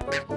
Oh.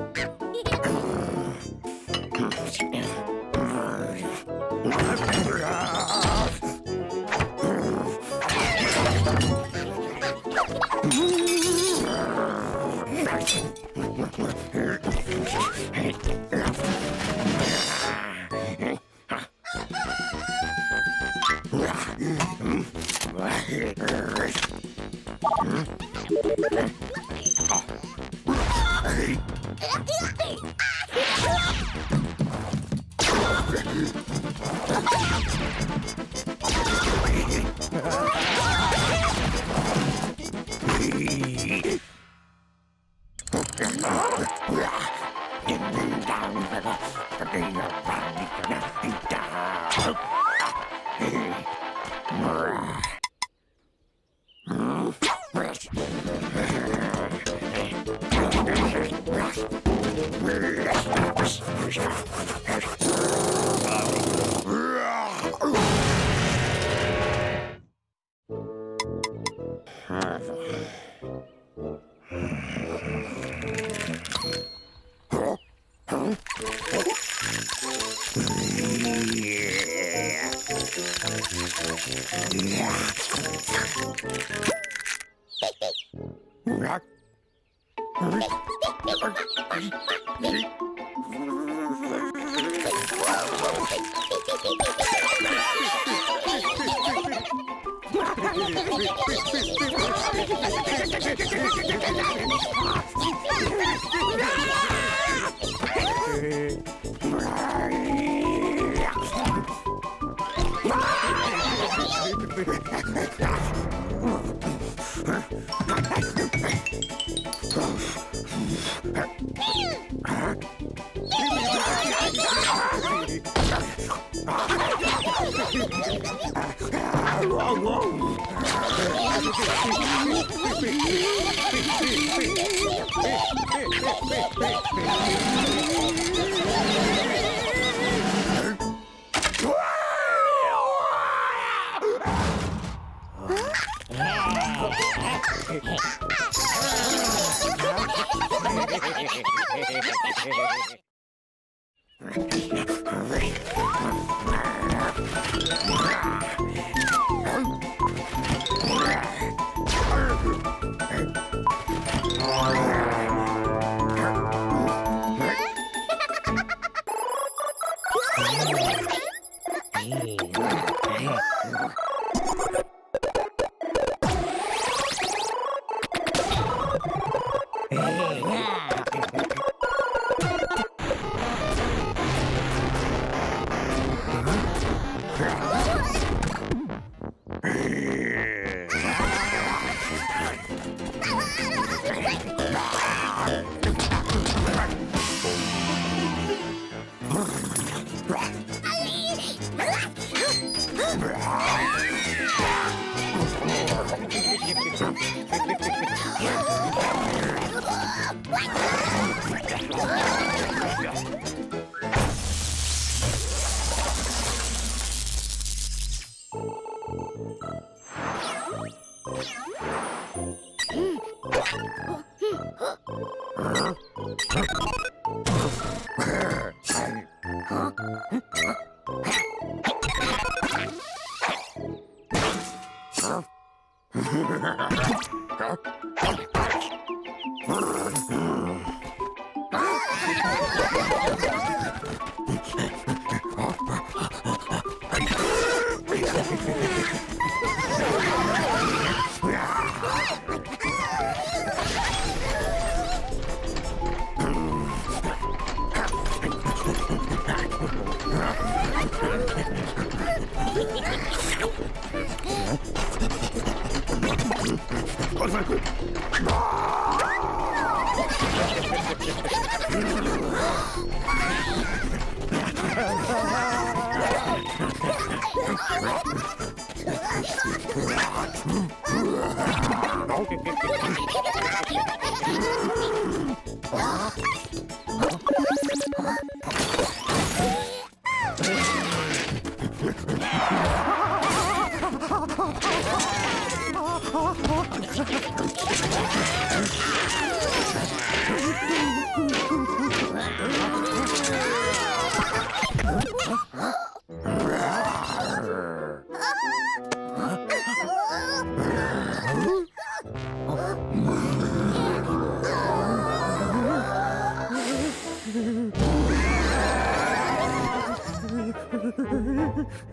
Ha ha ha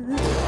ha!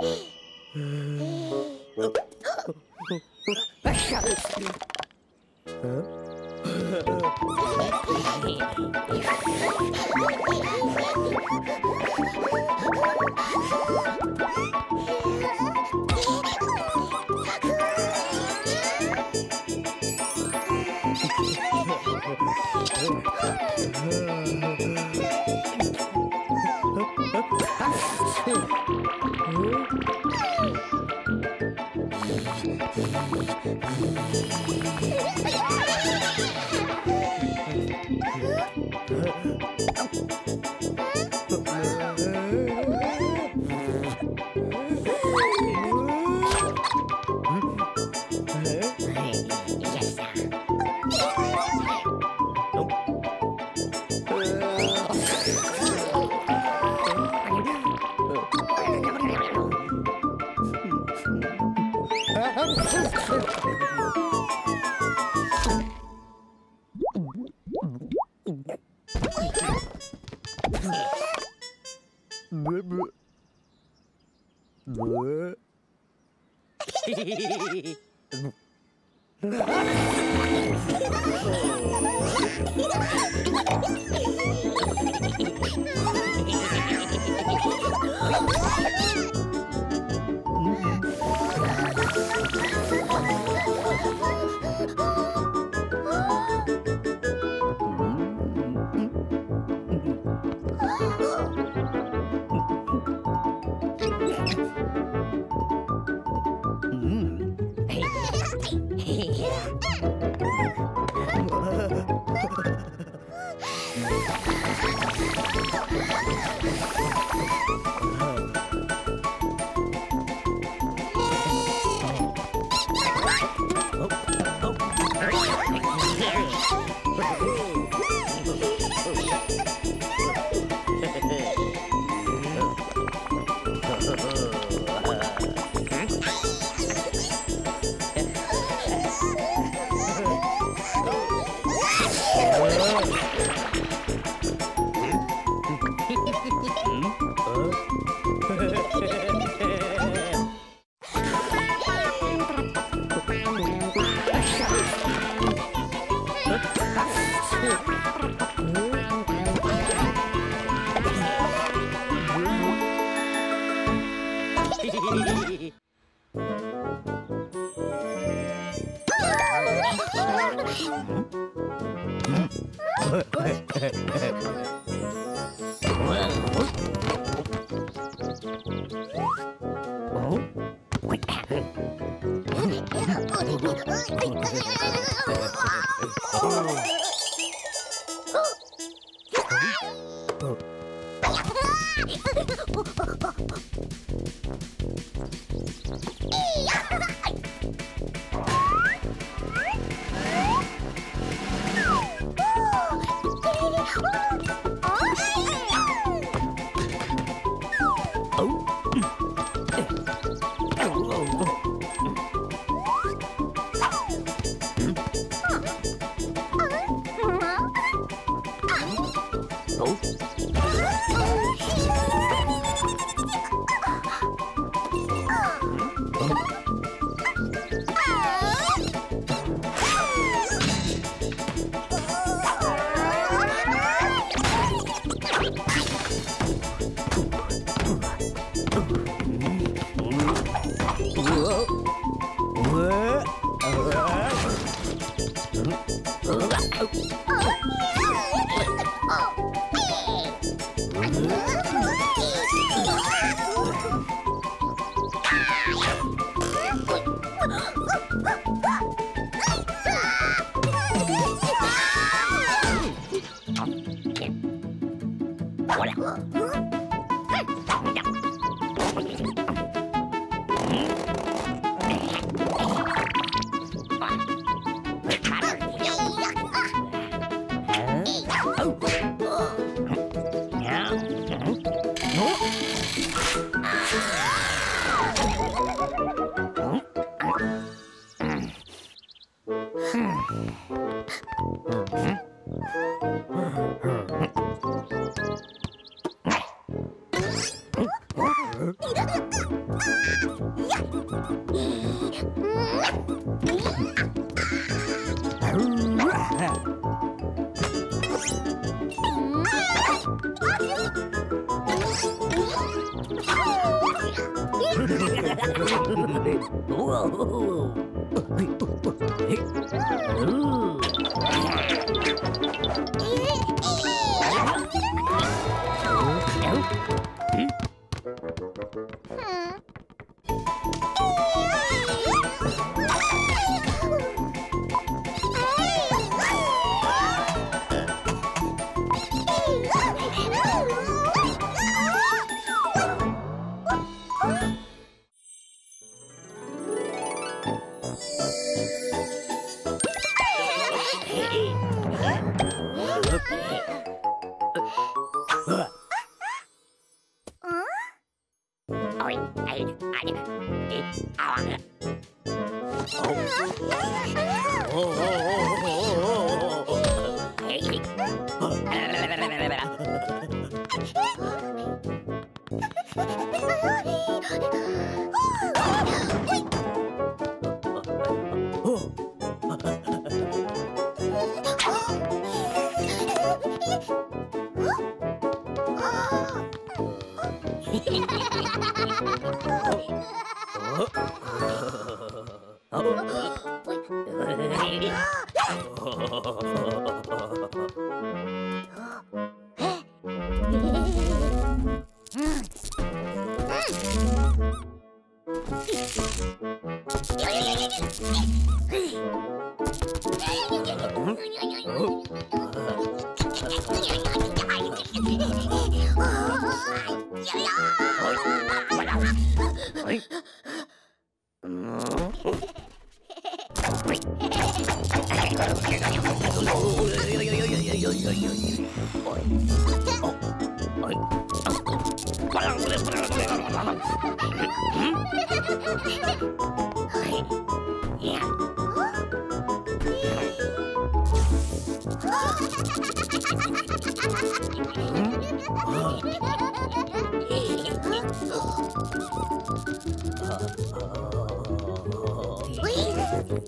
Oh.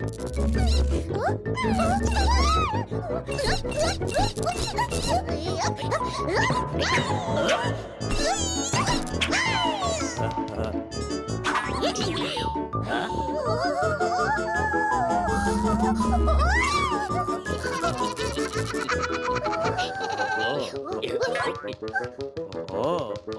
어? 어. 어.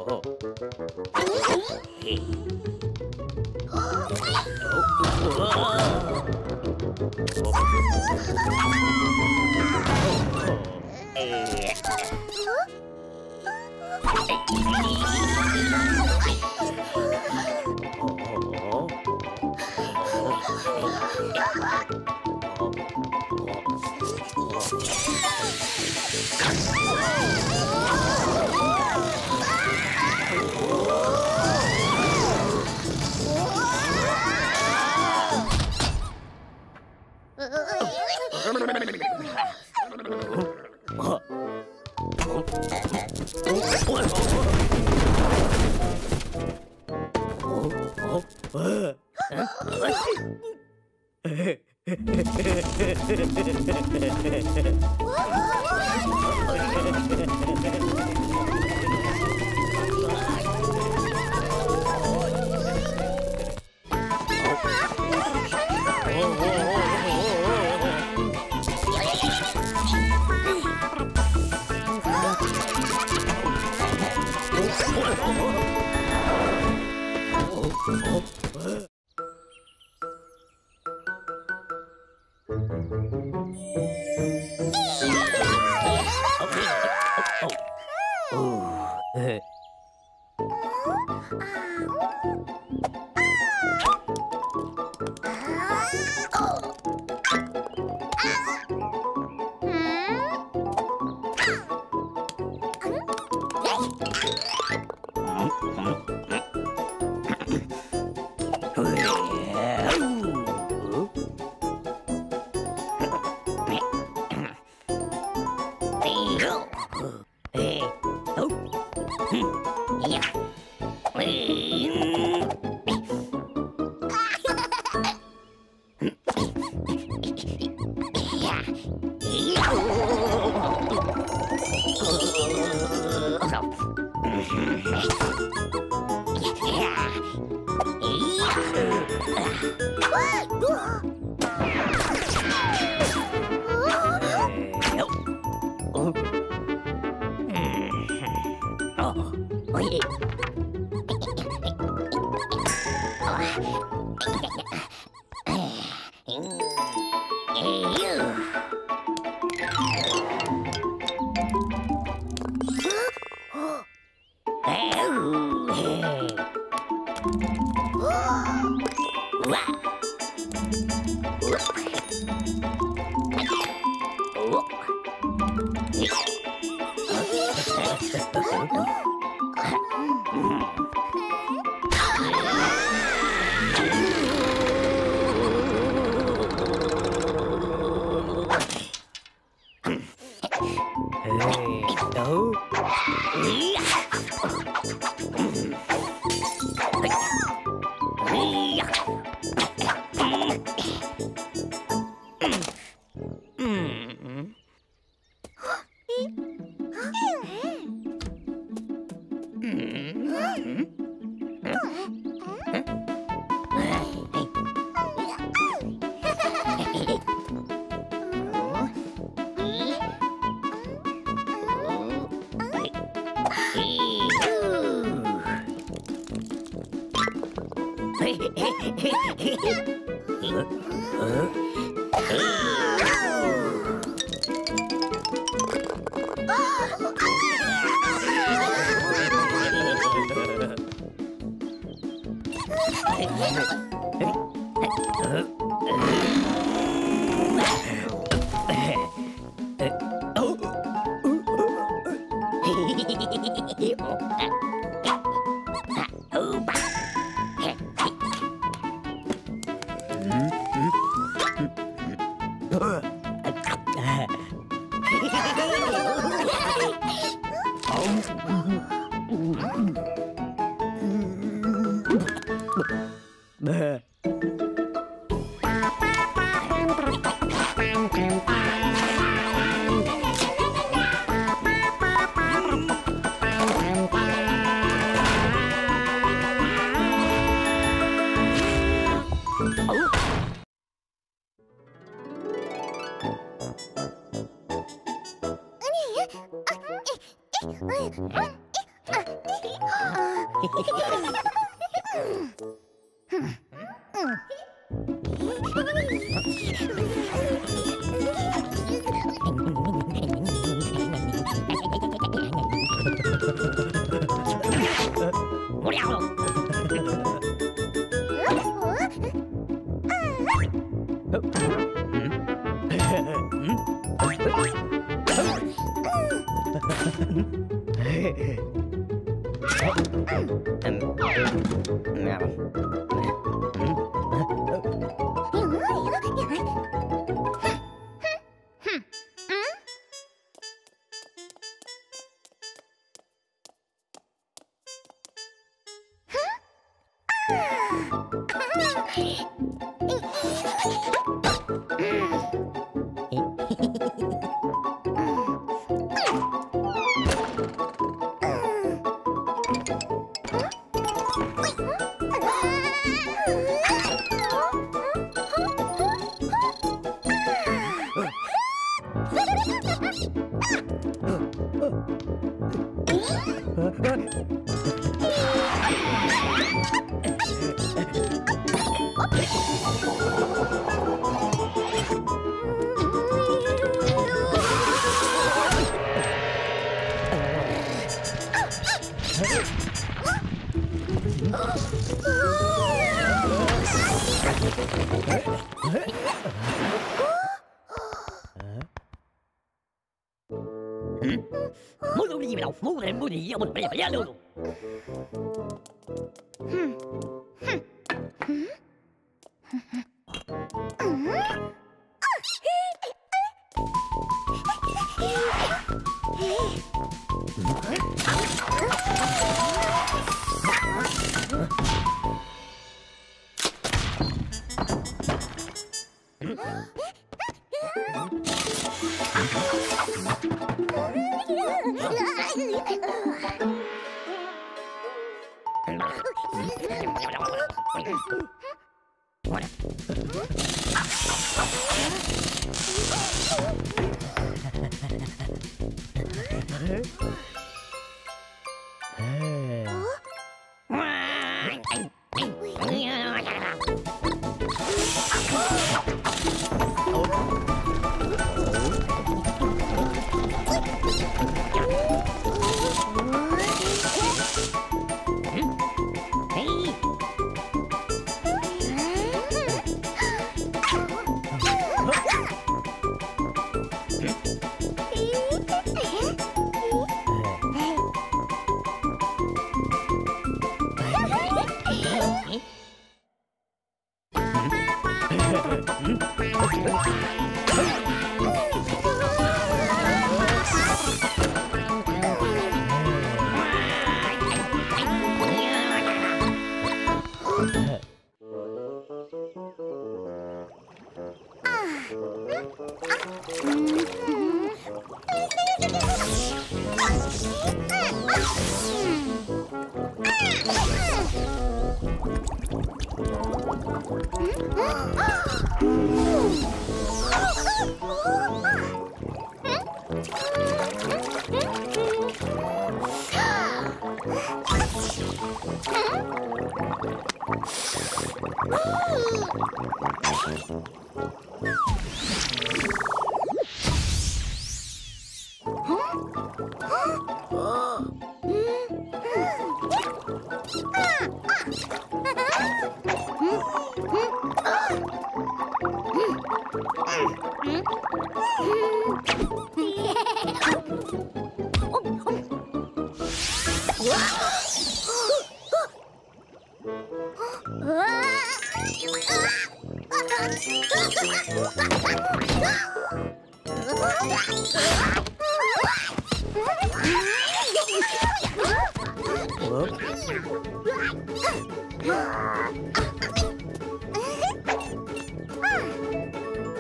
もうね無理やもんねややる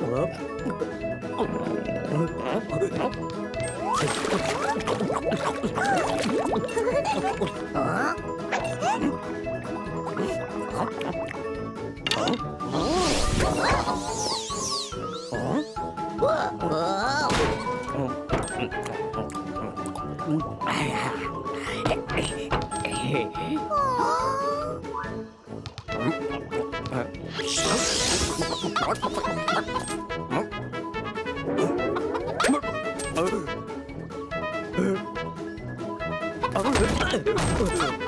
What? করছে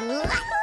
Mwahoo!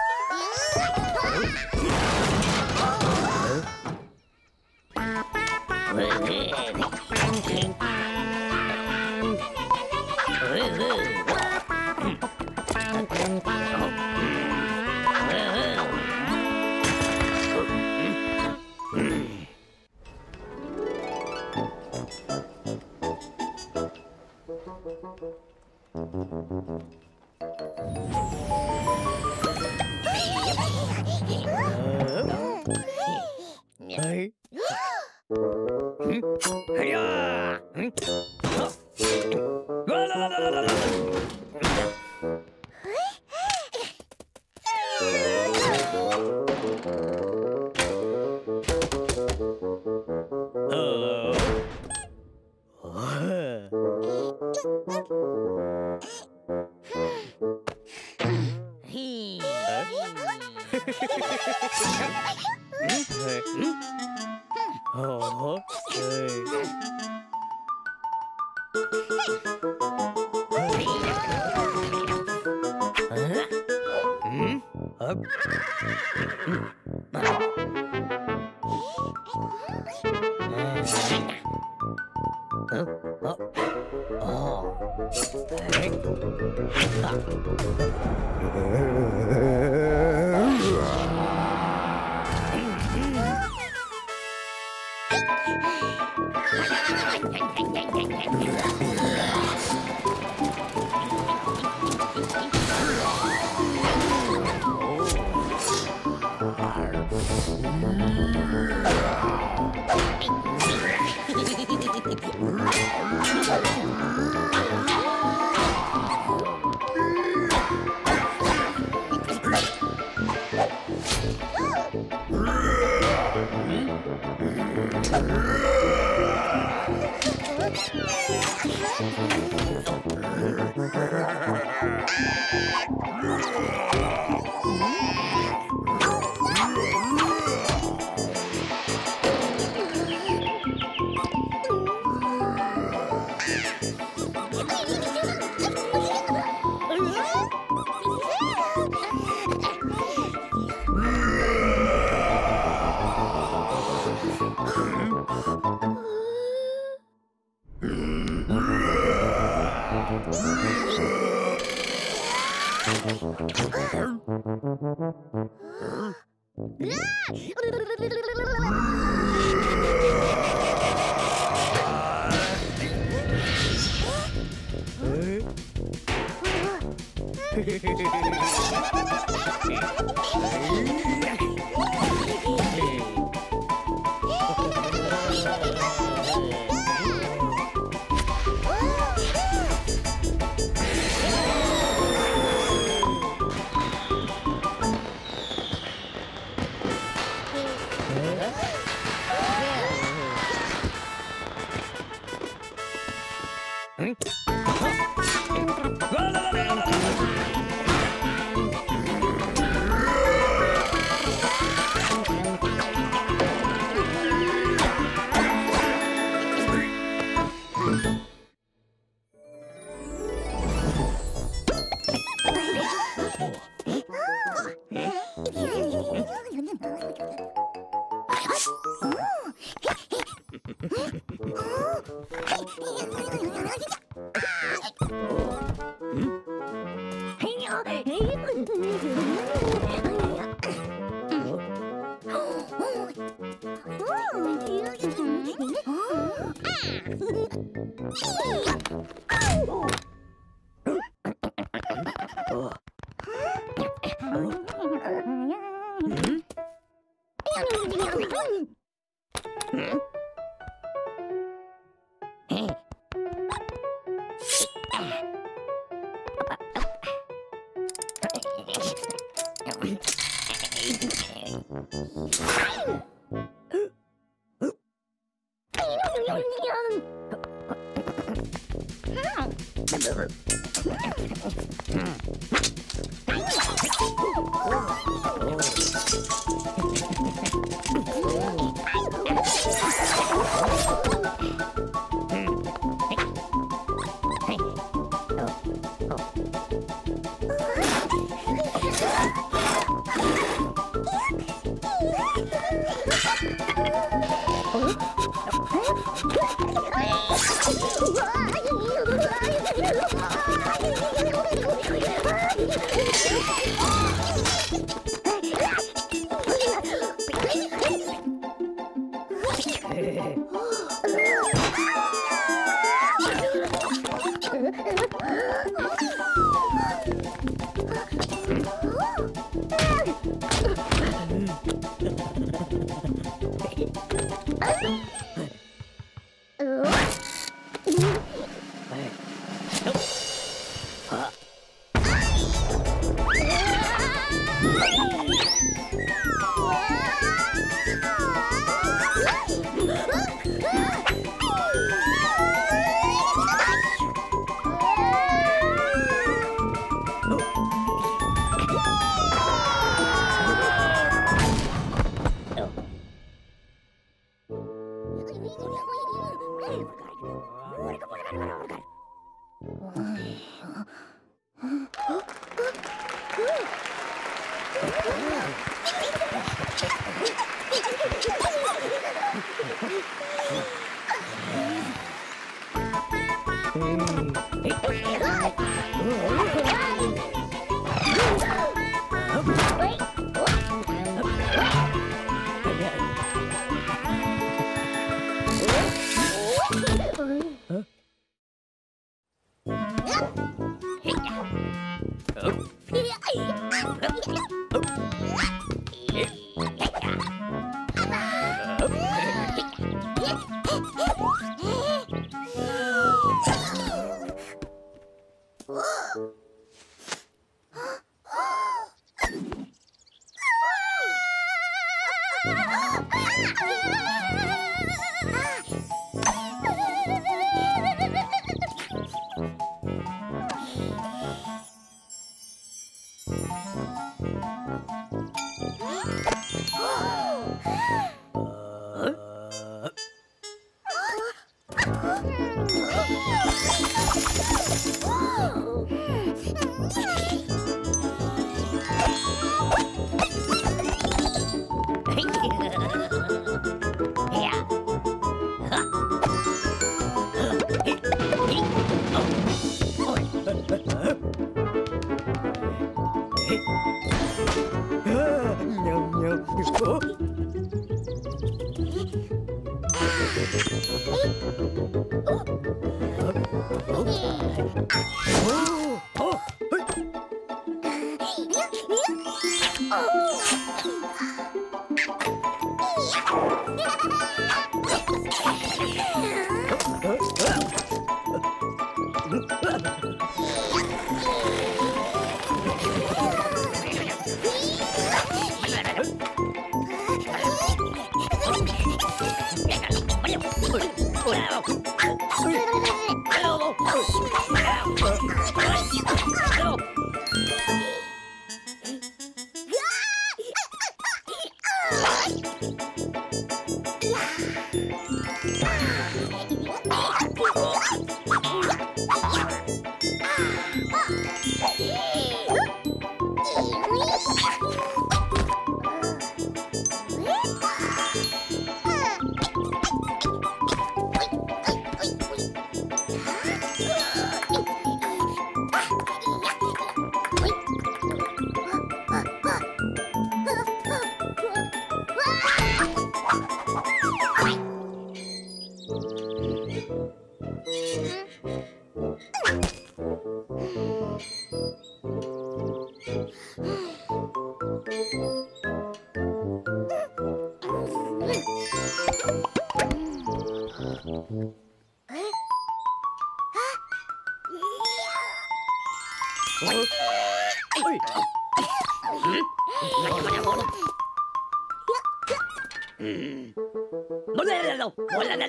Oh,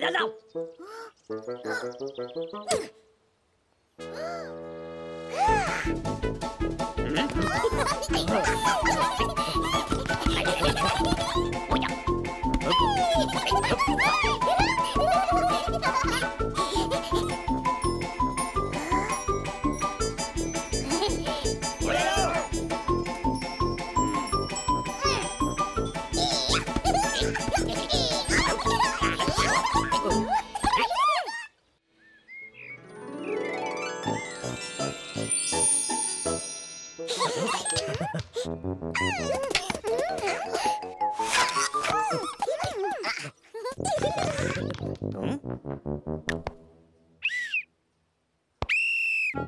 cá rồng Oh,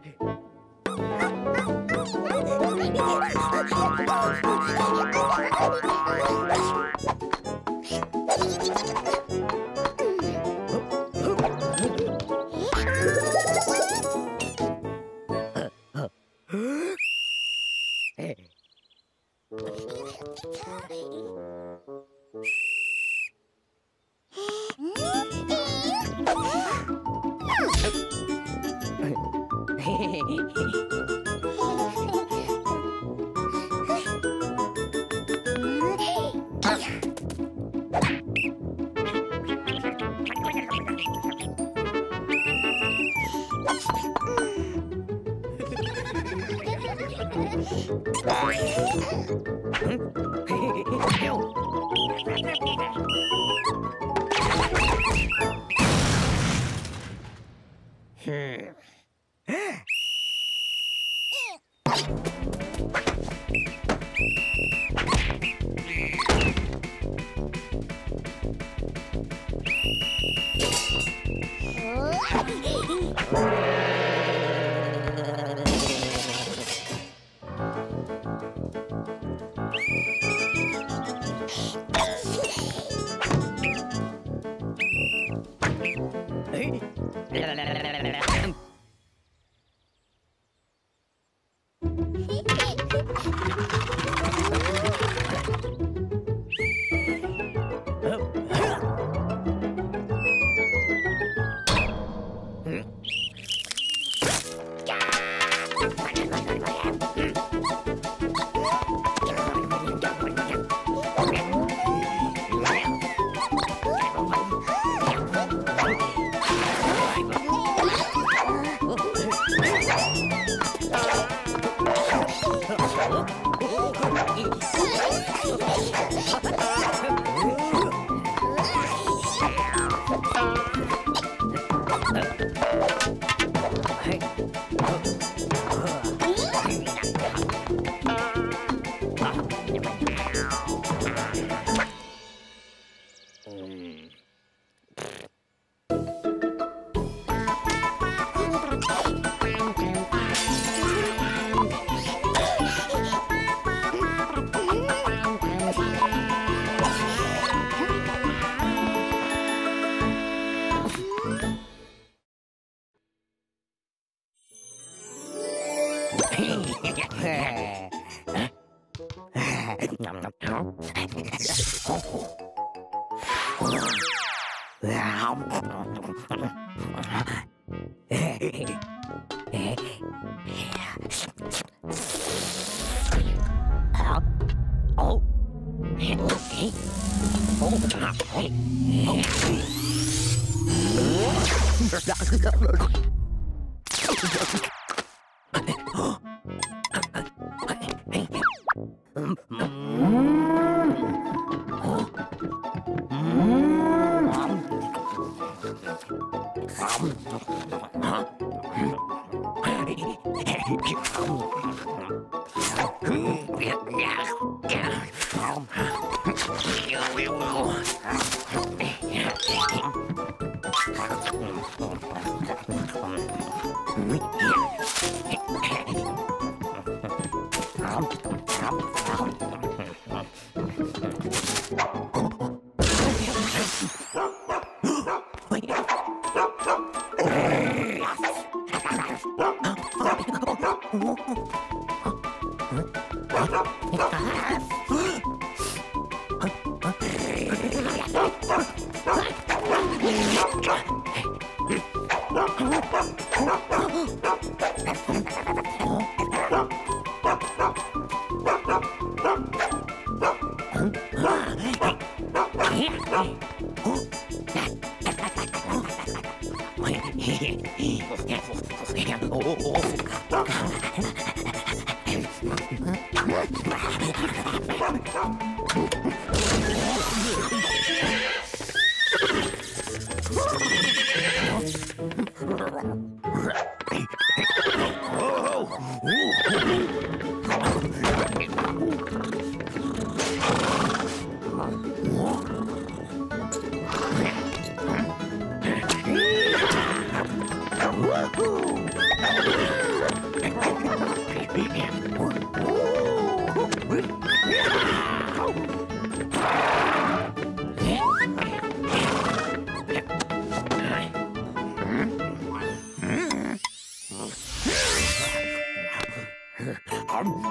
Oh,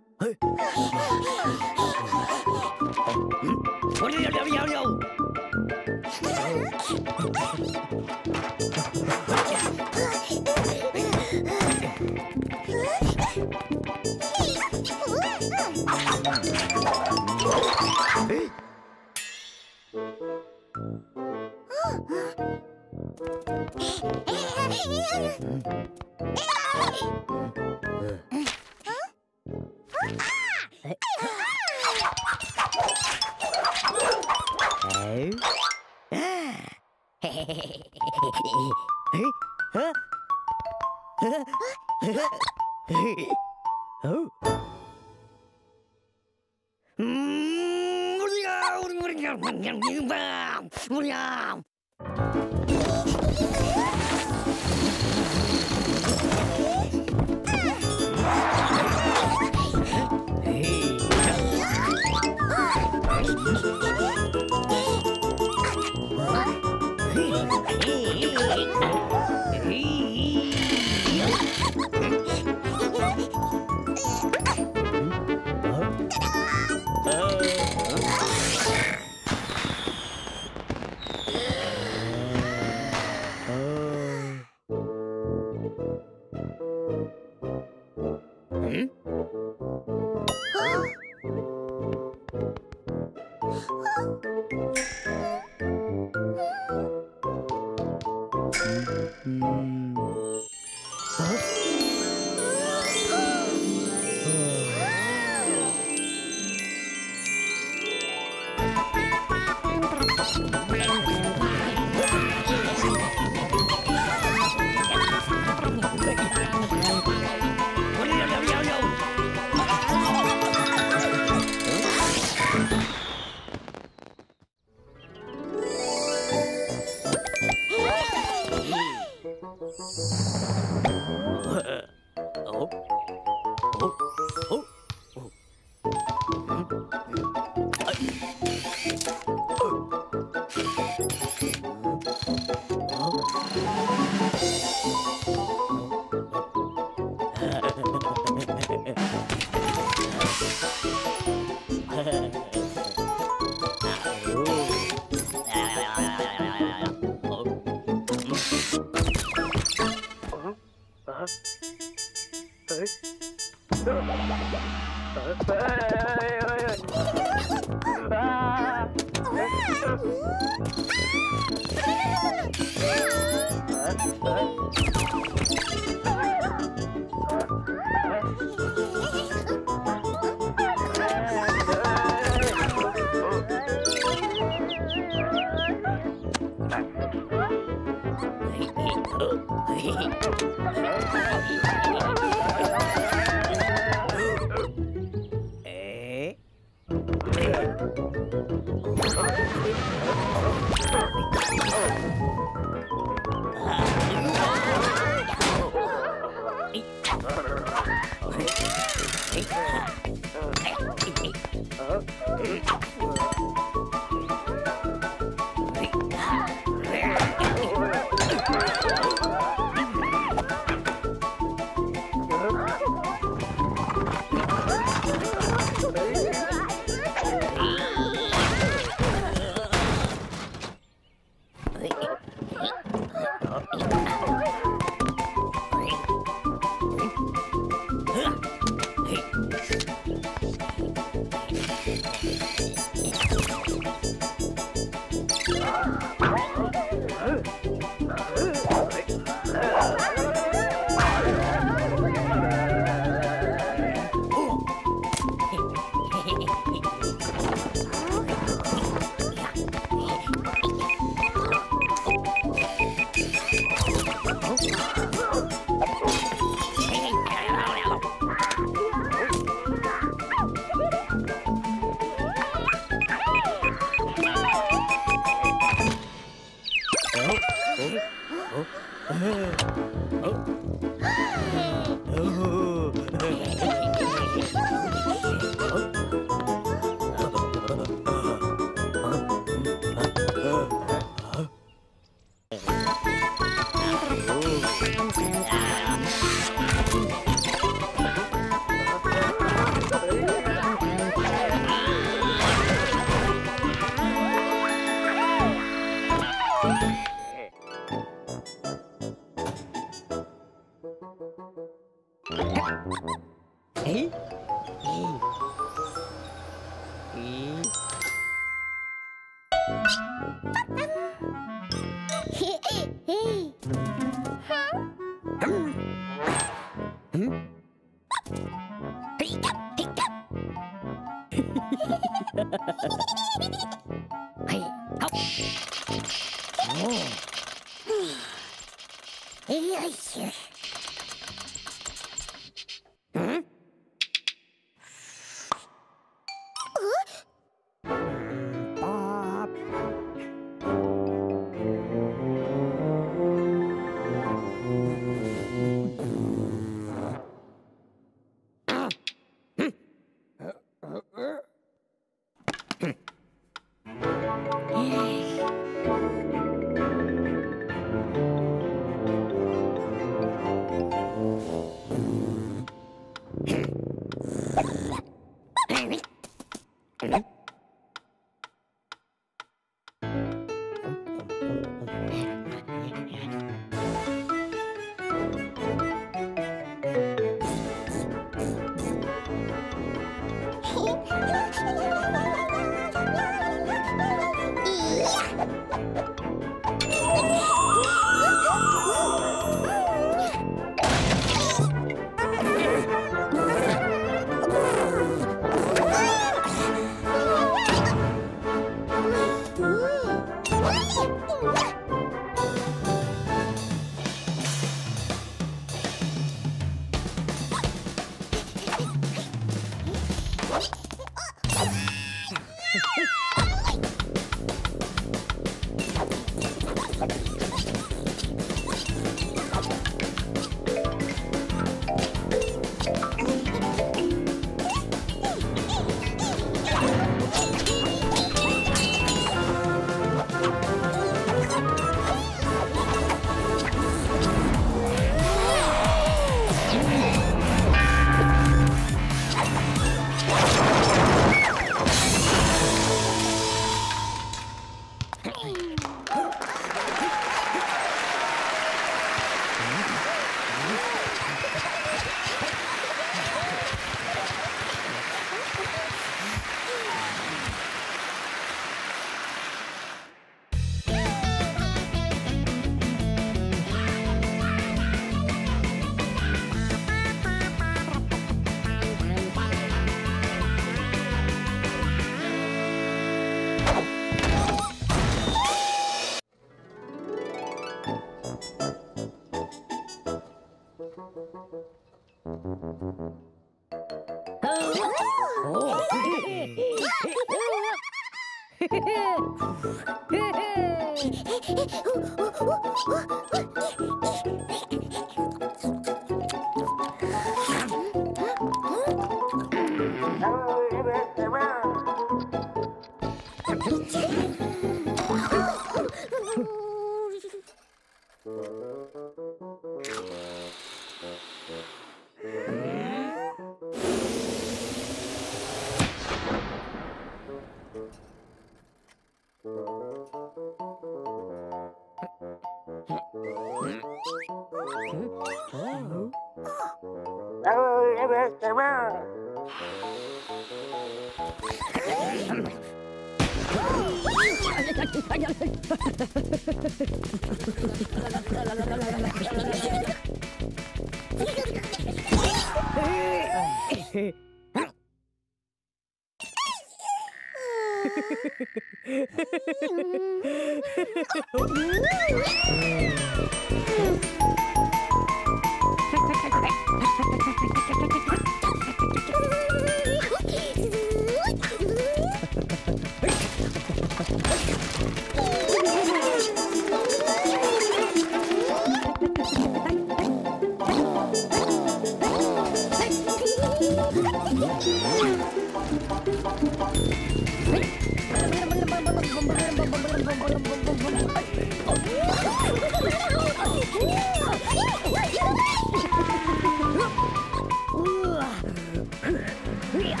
Yeah.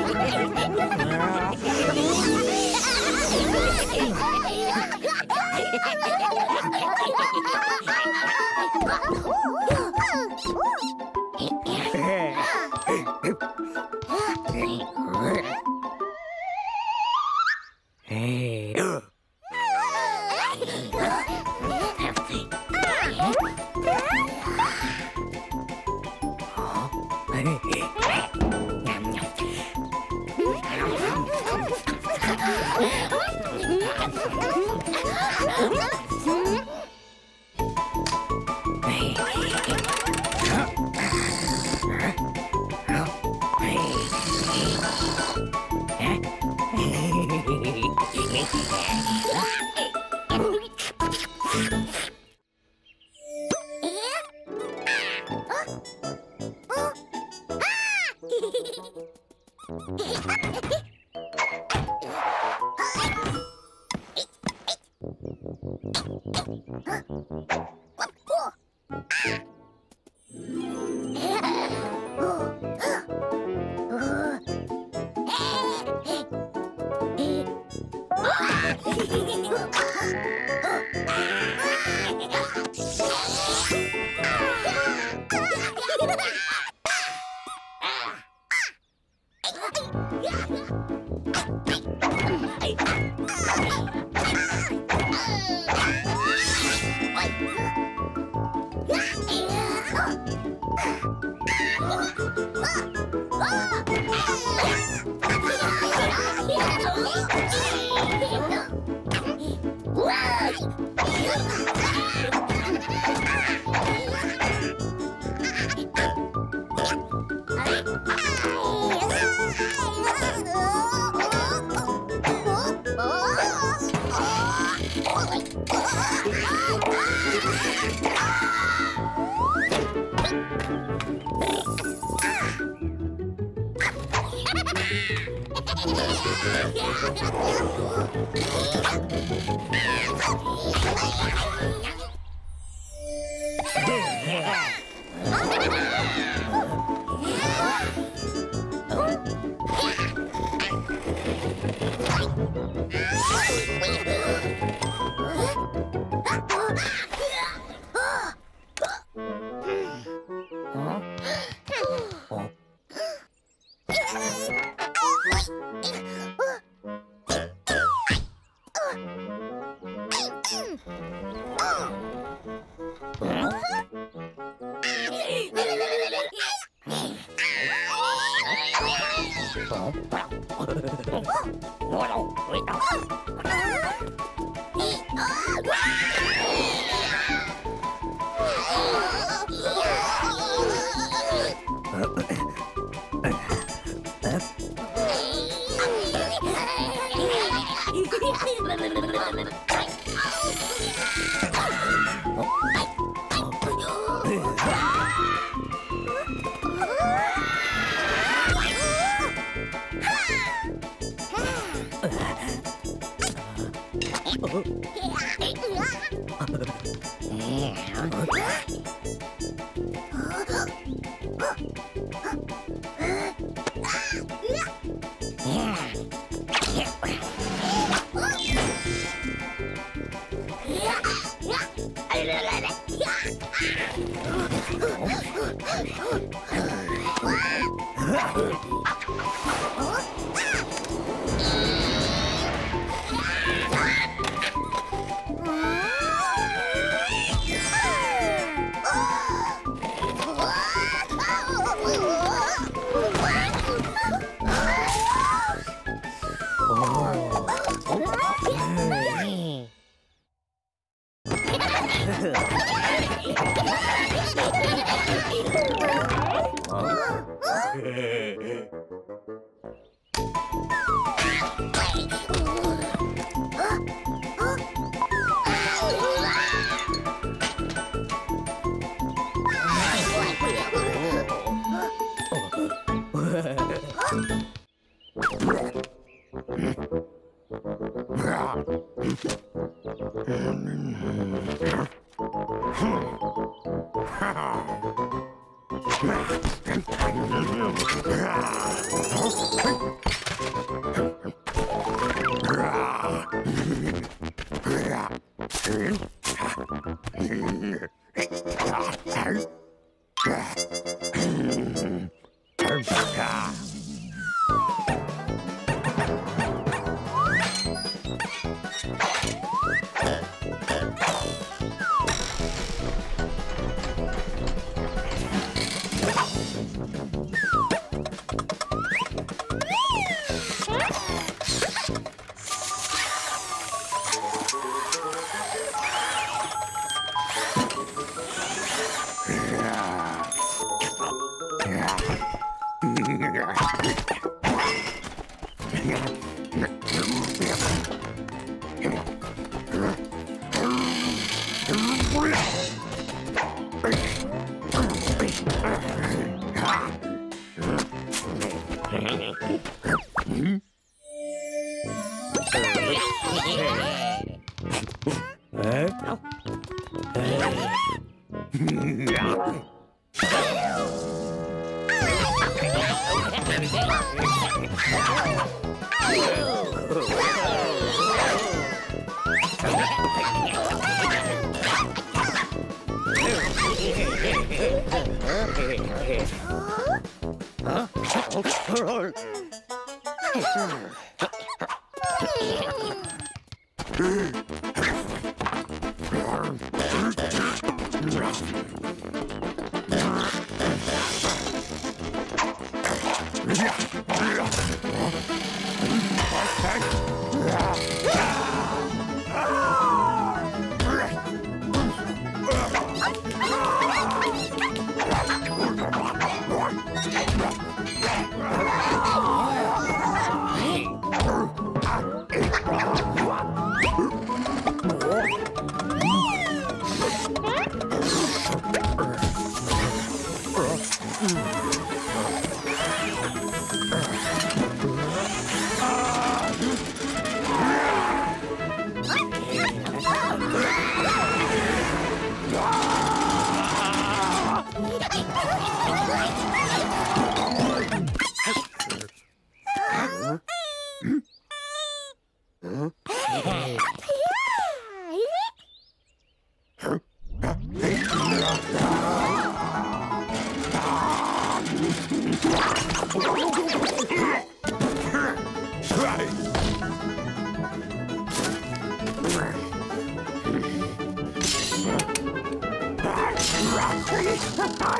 Ha, ha, ha, ha. 我打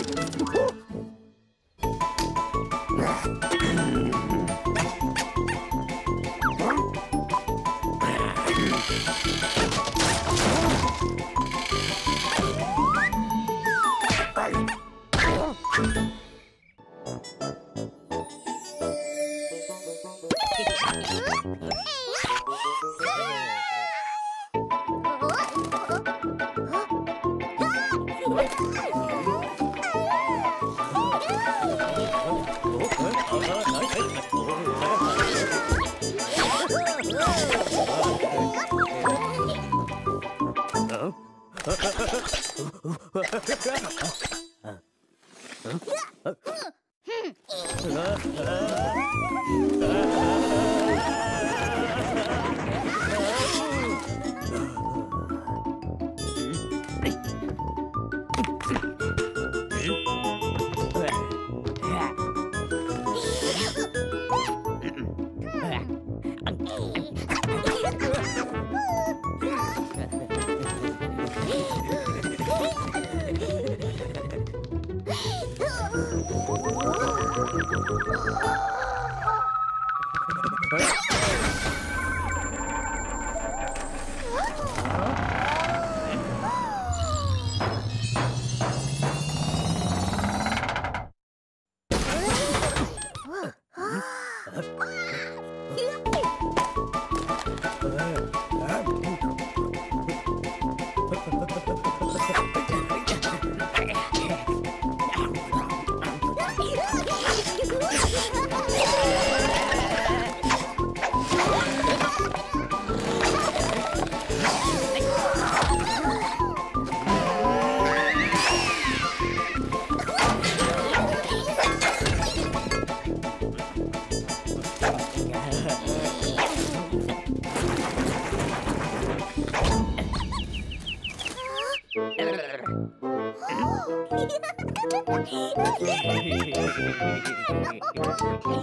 Oh,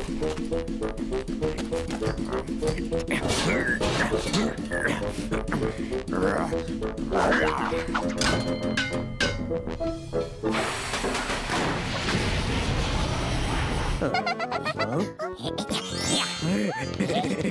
Huh?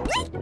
Wait!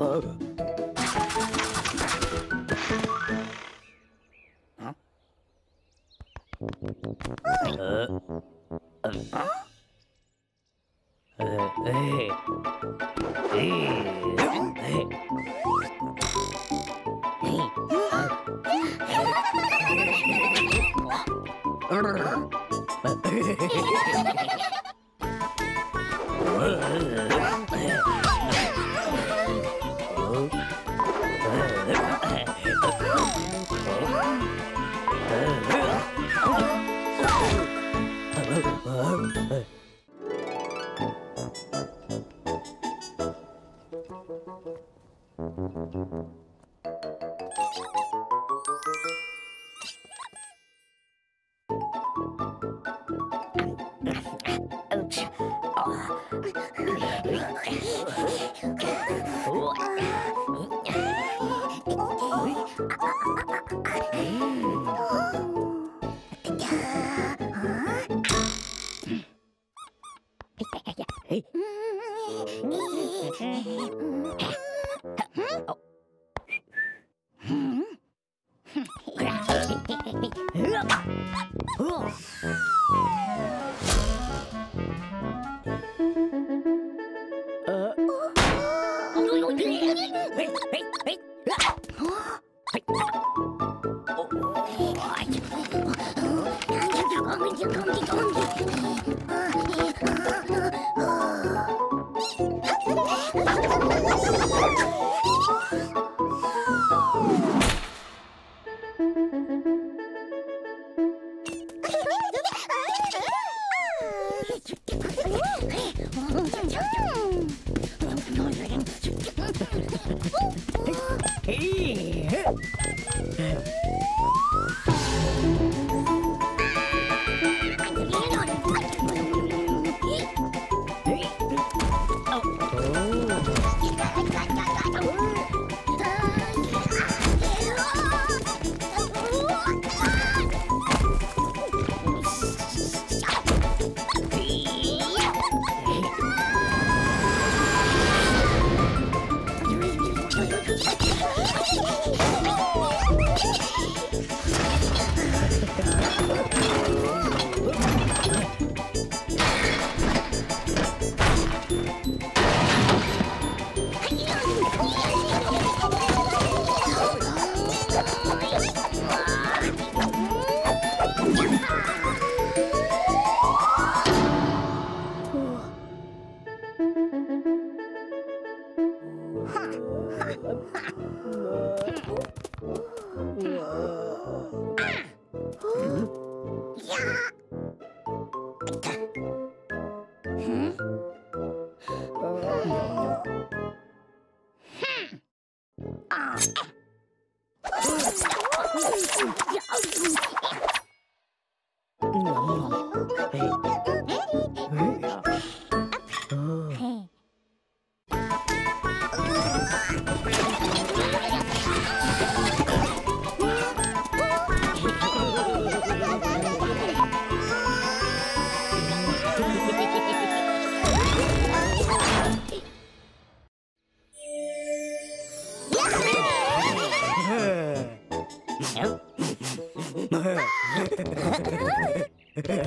어?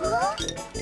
Huh?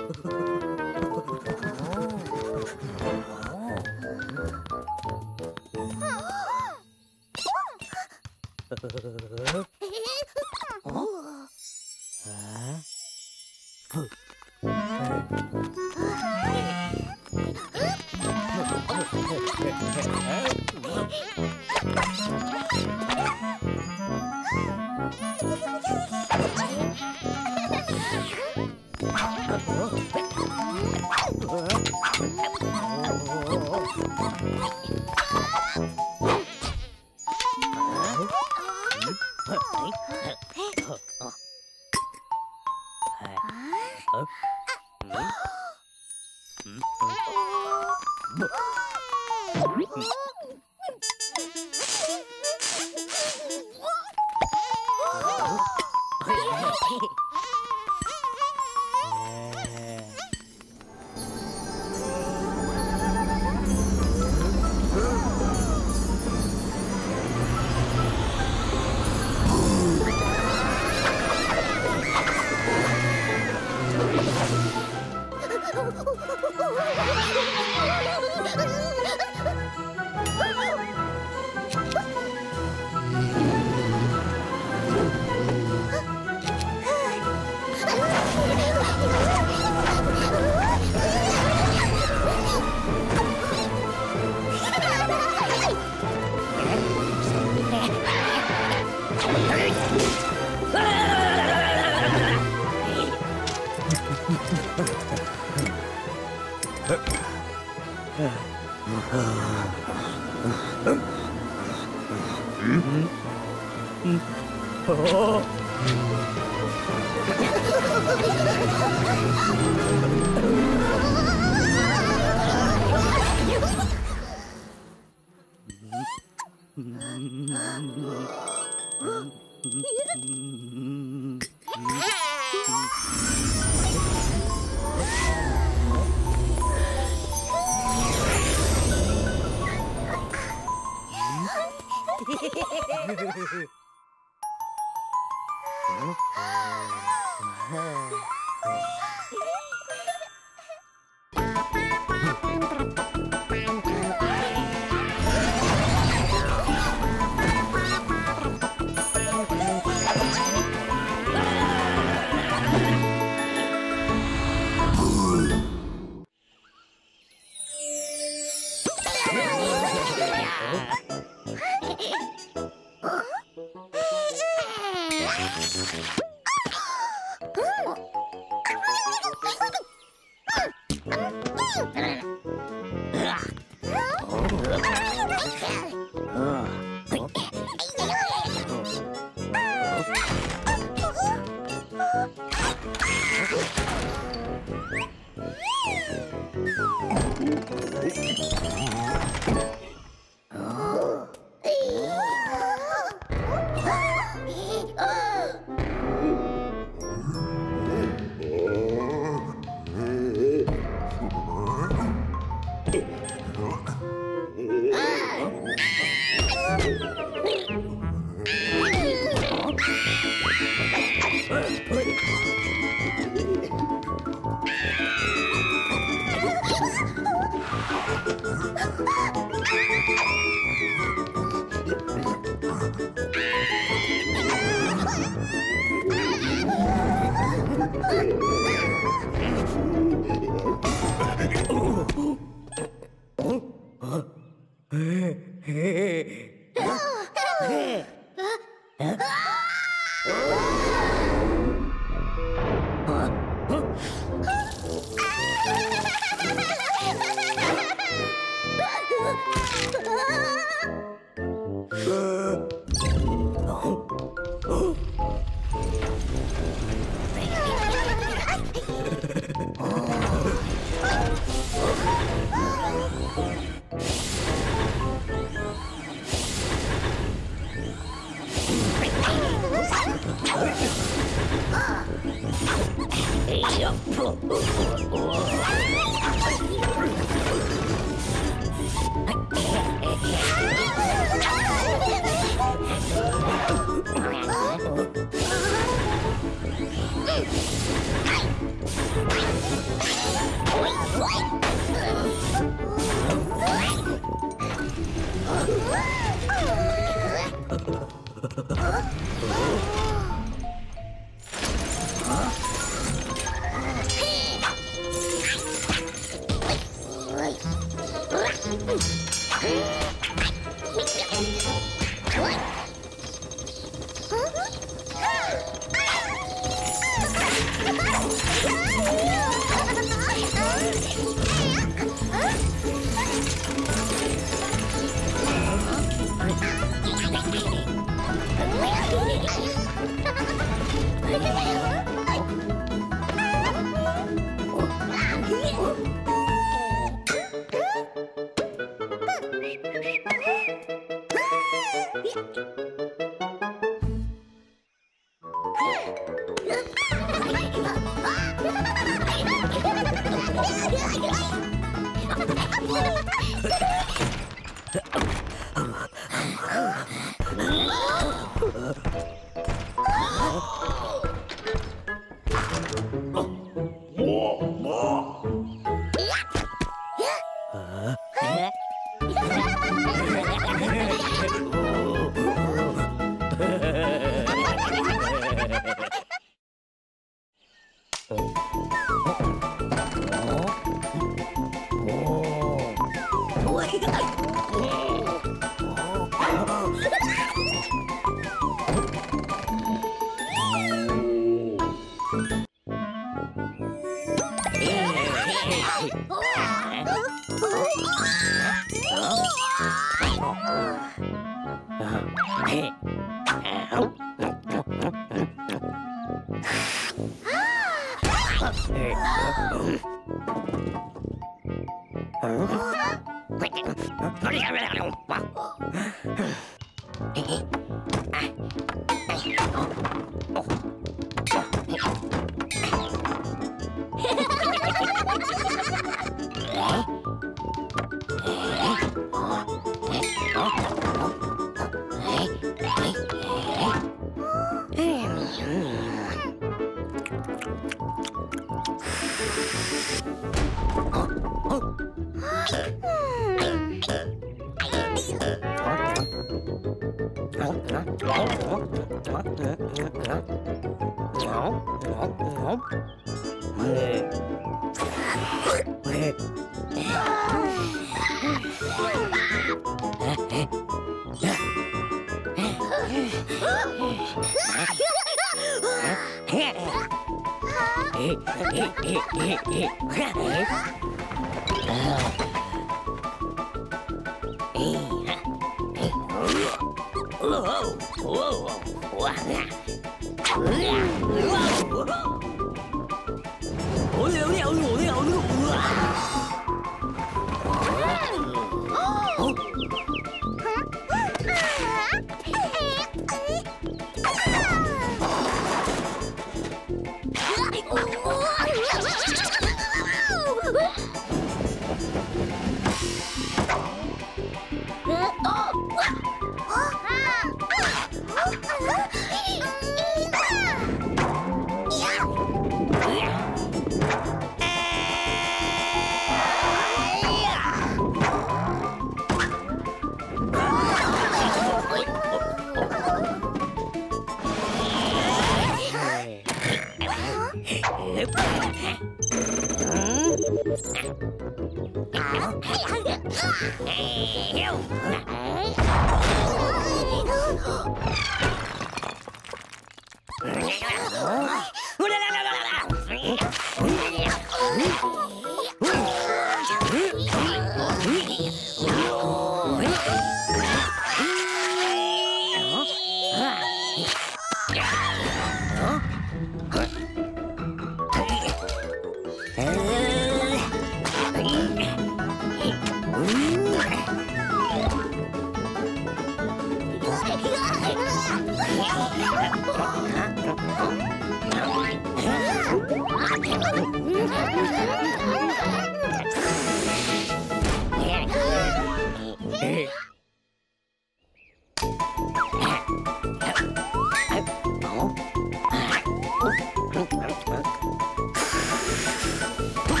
Por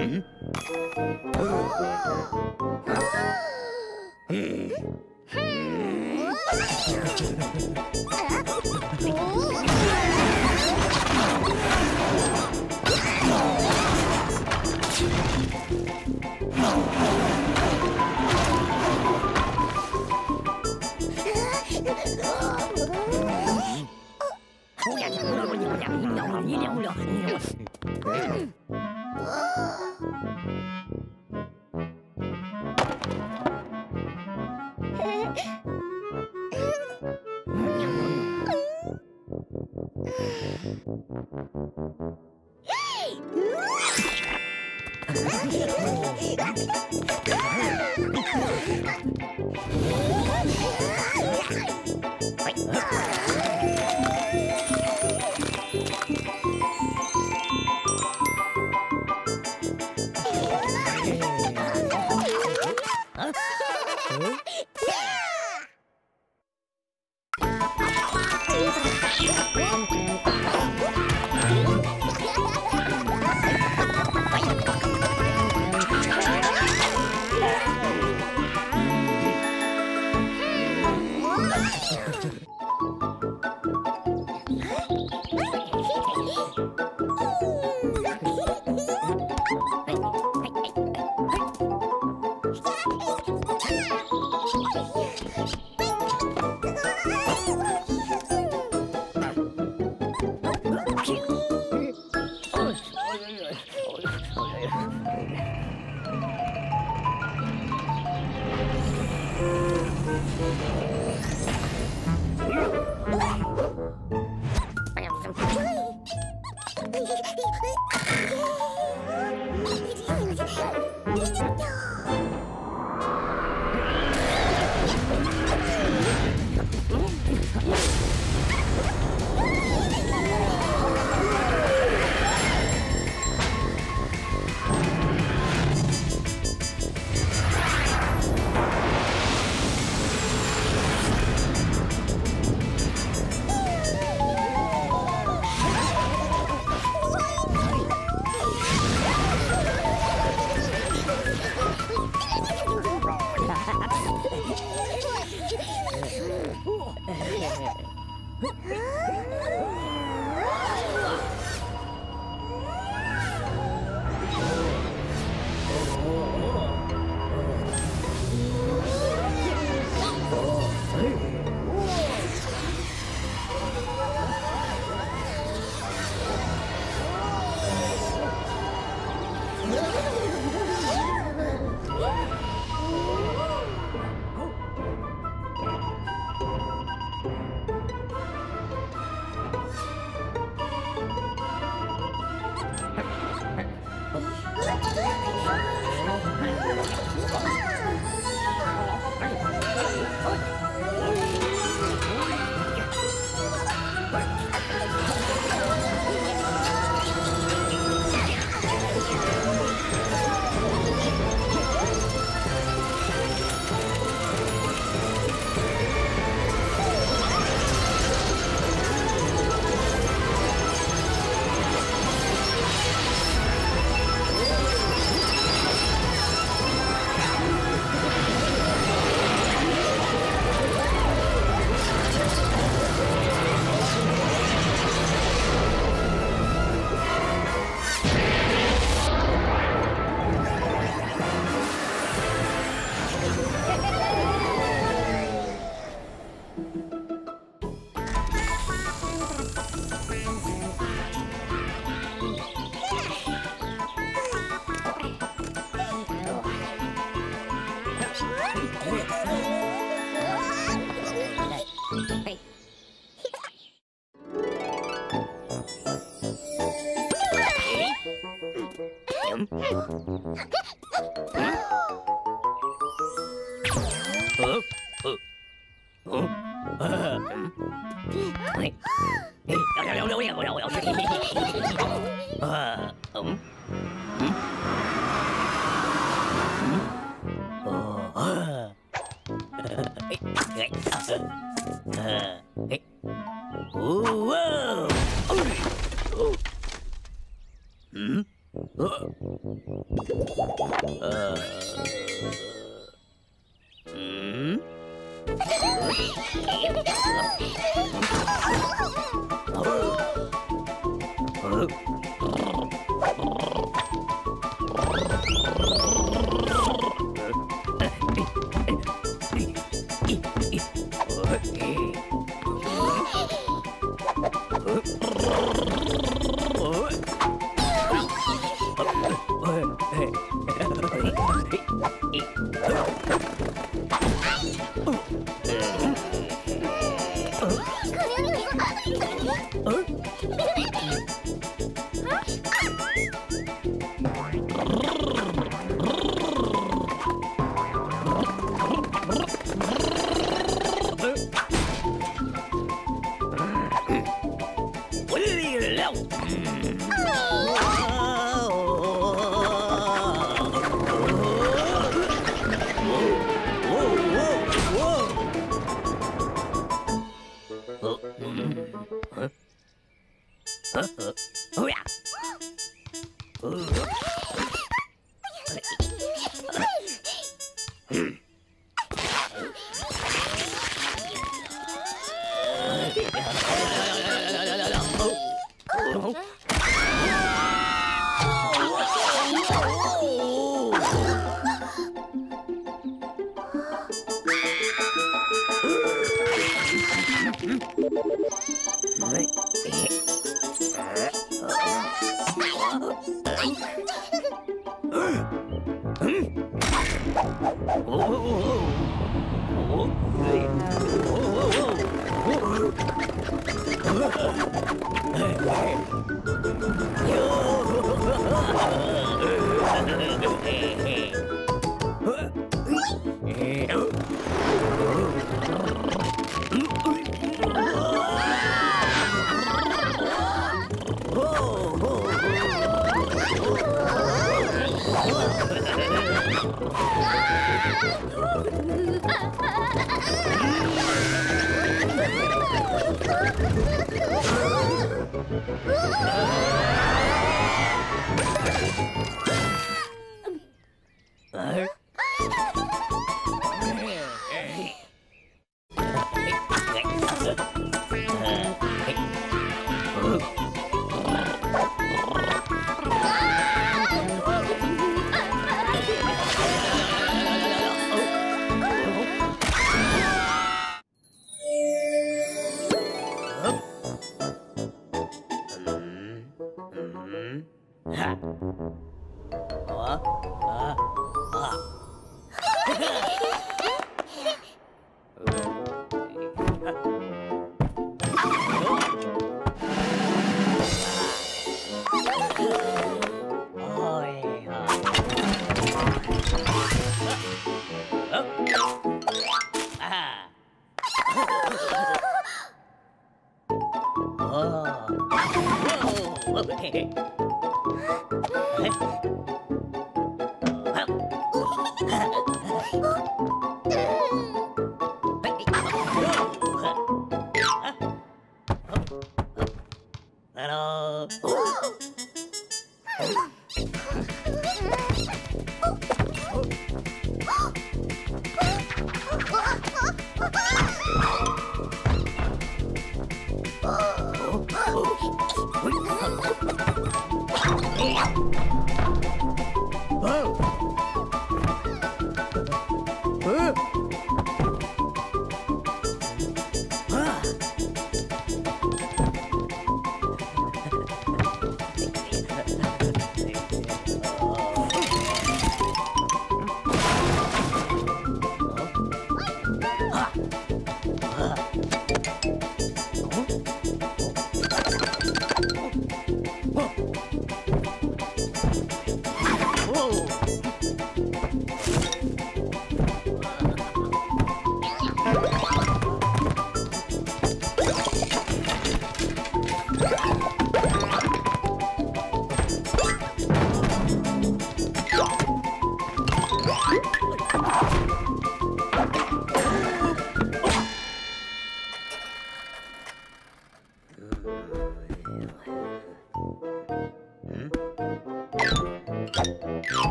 음?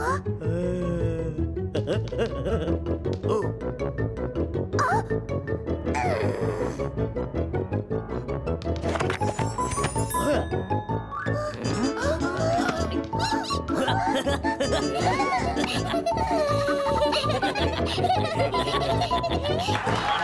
Oh!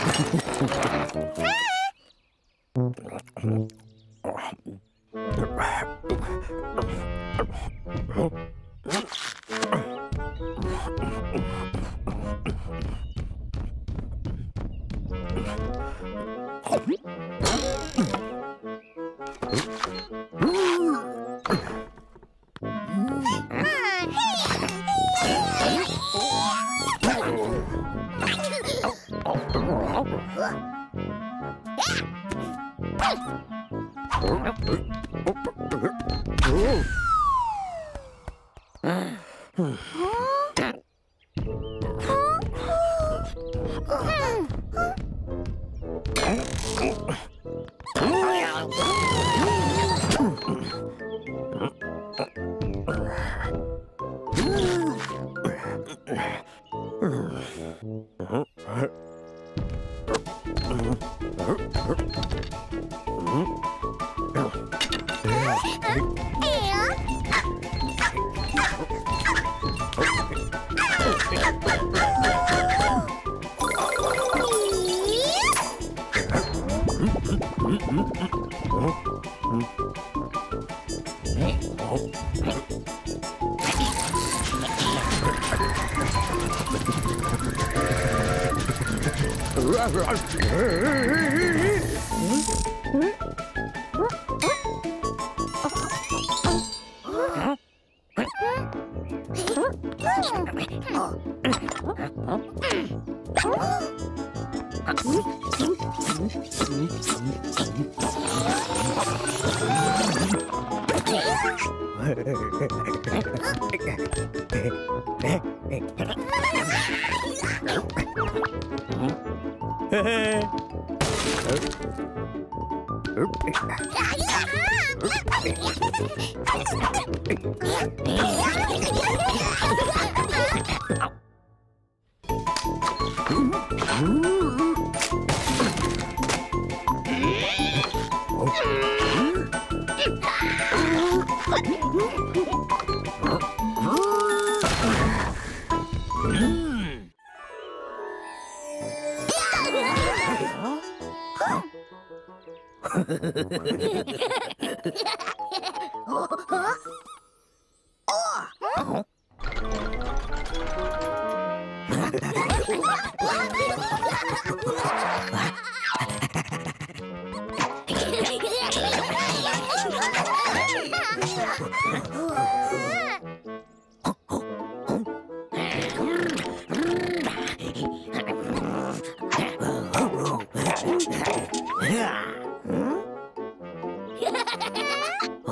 Ha ha ha.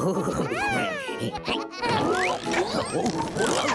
お ら